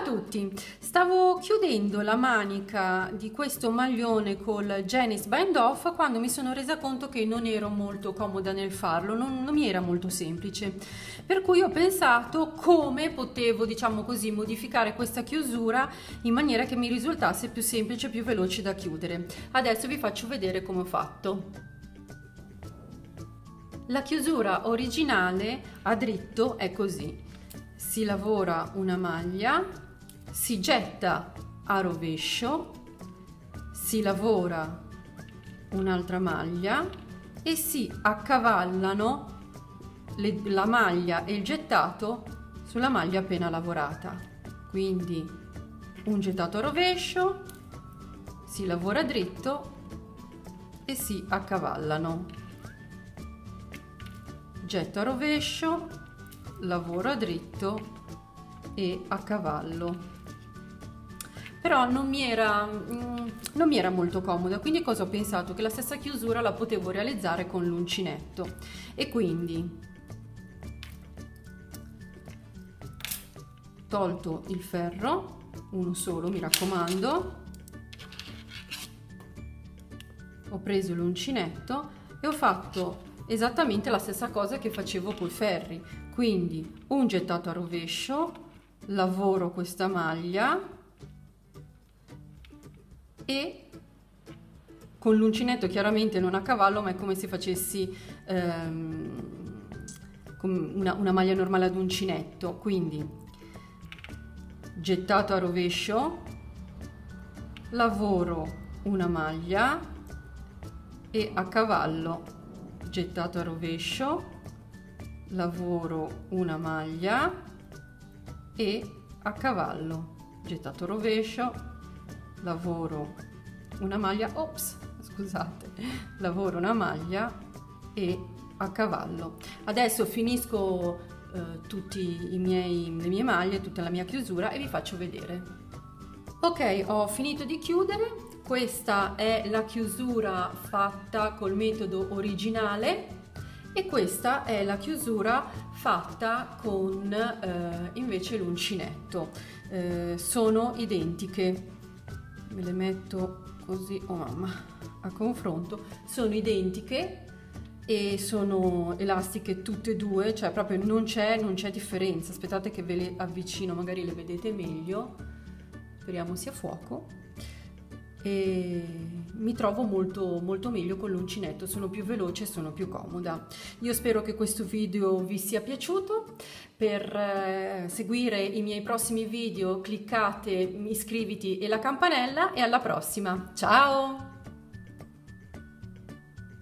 a tutti, stavo chiudendo la manica di questo maglione col Janice Bind Off quando mi sono resa conto che non ero molto comoda nel farlo, non, non mi era molto semplice, per cui ho pensato come potevo, diciamo così, modificare questa chiusura in maniera che mi risultasse più semplice e più veloce da chiudere. Adesso vi faccio vedere come ho fatto. La chiusura originale a dritto è così si lavora una maglia, si getta a rovescio, si lavora un'altra maglia e si accavallano le, la maglia e il gettato sulla maglia appena lavorata. Quindi un gettato a rovescio, si lavora dritto e si accavallano. Getto a rovescio, lavoro a dritto e a cavallo però non mi, era, mm, non mi era molto comoda quindi cosa ho pensato? Che la stessa chiusura la potevo realizzare con l'uncinetto. E quindi tolto il ferro uno solo mi raccomando ho preso l'uncinetto e ho fatto esattamente la stessa cosa che facevo con i ferri. Quindi un gettato a rovescio lavoro questa maglia e con l'uncinetto chiaramente non a cavallo ma è come se facessi ehm, una, una maglia normale ad uncinetto. Quindi gettato a rovescio lavoro una maglia e a cavallo gettato a rovescio lavoro una maglia e a cavallo gettato rovescio lavoro una maglia ops scusate lavoro una maglia e a cavallo. Adesso finisco eh, miei le mie maglie tutta la mia chiusura e vi faccio vedere. Ok ho finito di chiudere. Questa è la chiusura fatta col metodo originale e questa è la chiusura fatta con eh, invece l'uncinetto. Eh, sono identiche me le metto così oh mamma a confronto. Sono identiche e sono elastiche tutte e due cioè proprio non c'è non c'è differenza. Aspettate che ve le avvicino magari le vedete meglio. Speriamo sia fuoco. E mi trovo molto molto meglio con l'uncinetto sono più veloce sono più comoda. Io spero che questo video vi sia piaciuto. Per eh, seguire i miei prossimi video cliccate iscriviti e la campanella e alla prossima. Ciao